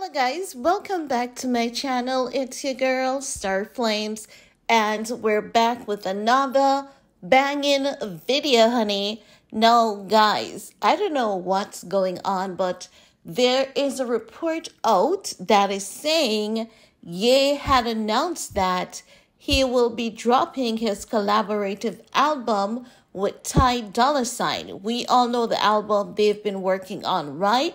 Hello guys, welcome back to my channel. It's your girl Star Flames and we're back with another banging video, honey. Now guys, I don't know what's going on, but there is a report out that is saying Ye had announced that he will be dropping his collaborative album with Ty Dolla Sign. We all know the album they've been working on, right?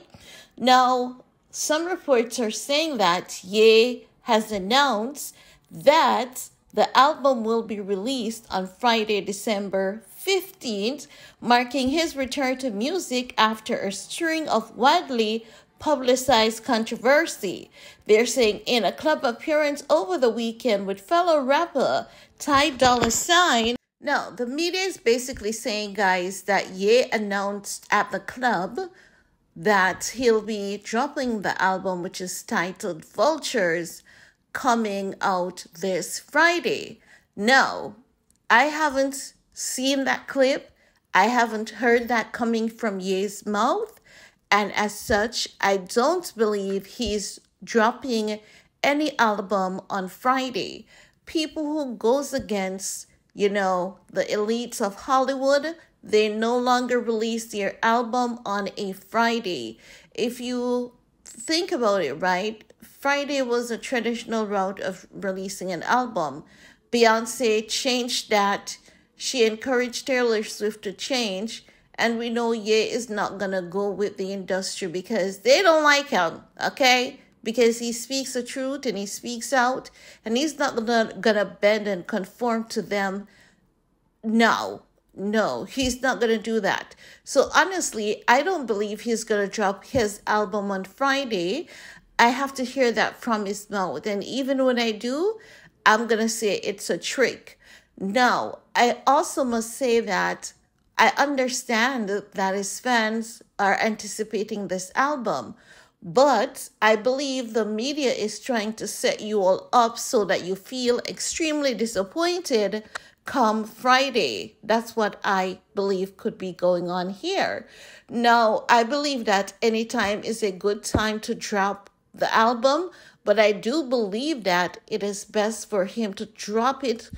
Now, some reports are saying that Ye has announced that the album will be released on Friday, December 15th, marking his return to music after a string of widely publicized controversy. They're saying in a club appearance over the weekend with fellow rapper Ty Dolla Sign. Now, the media is basically saying, guys, that Ye announced at the club that he'll be dropping the album, which is titled Vultures, coming out this Friday. No, I haven't seen that clip. I haven't heard that coming from Ye's mouth. And as such, I don't believe he's dropping any album on Friday. People who goes against, you know, the elites of Hollywood, they no longer release their album on a Friday. If you think about it, right? Friday was a traditional route of releasing an album. Beyonce changed that. She encouraged Taylor Swift to change. And we know Ye is not going to go with the industry because they don't like him, okay? Because he speaks the truth and he speaks out. And he's not going to bend and conform to them. No, no, he's not going to do that. So honestly, I don't believe he's going to drop his album on Friday. I have to hear that from his mouth. And even when I do, I'm going to say it's a trick. Now, I also must say that I understand that his fans are anticipating this album. But I believe the media is trying to set you all up so that you feel extremely disappointed come Friday. That's what I believe could be going on here. Now, I believe that anytime is a good time to drop the album, but I do believe that it is best for him to drop it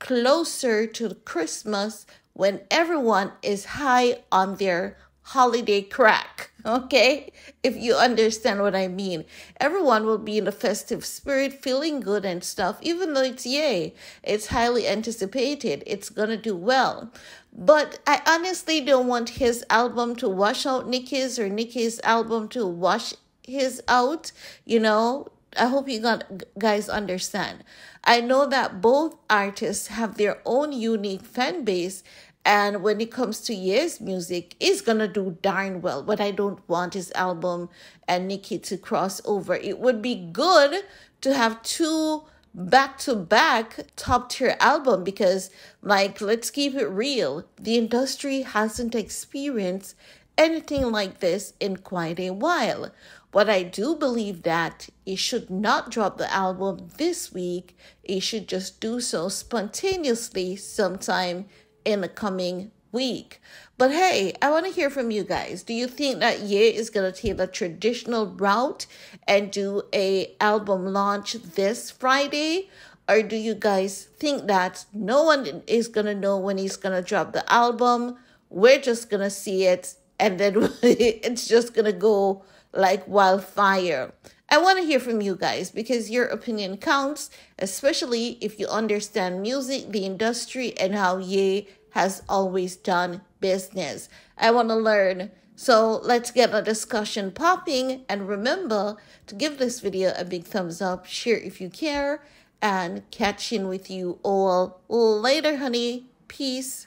closer to Christmas when everyone is high on their holiday crack. Okay? If you understand what I mean. Everyone will be in the festive spirit, feeling good and stuff, even though it's Ye, It's highly anticipated. It's gonna do well. But I honestly don't want his album to wash out Nicki's or Nicki's album to wash his out. You know, I hope you got, guys understand. I know that both artists have their own unique fan base and when it comes to Ye's music, he's gonna do darn well. But I don't want his album and Nicki to cross over. It would be good to have two back to back top tier album because like let's keep it real the industry hasn't experienced anything like this in quite a while but i do believe that he should not drop the album this week he should just do so spontaneously sometime in the coming week. But hey, I want to hear from you guys. Do you think that Ye is going to take the traditional route and do a album launch this Friday? Or do you guys think that no one is going to know when he's going to drop the album? We're just going to see it and then it's just going to go like wildfire. I want to hear from you guys because your opinion counts, especially if you understand music, the industry, and how Ye has always done business. I want to learn. So let's get a discussion popping. And remember to give this video a big thumbs up, share if you care, and catch in with you all later, honey. Peace.